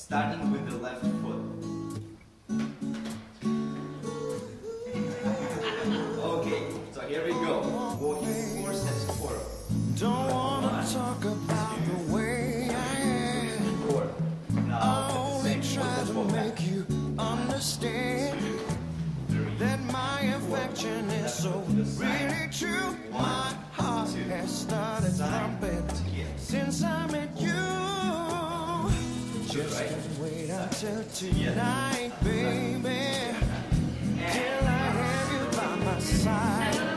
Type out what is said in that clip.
starting with the left foot. Okay, so here we go. Walking four steps forward. Don't wanna talk about the way I am. Four. I Now, the only try to make you understand that my affection is so really true. My heart has started thumping since I met you. Wait until tonight, baby. Till I have you by my side,